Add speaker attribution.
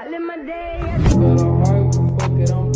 Speaker 1: I live my day.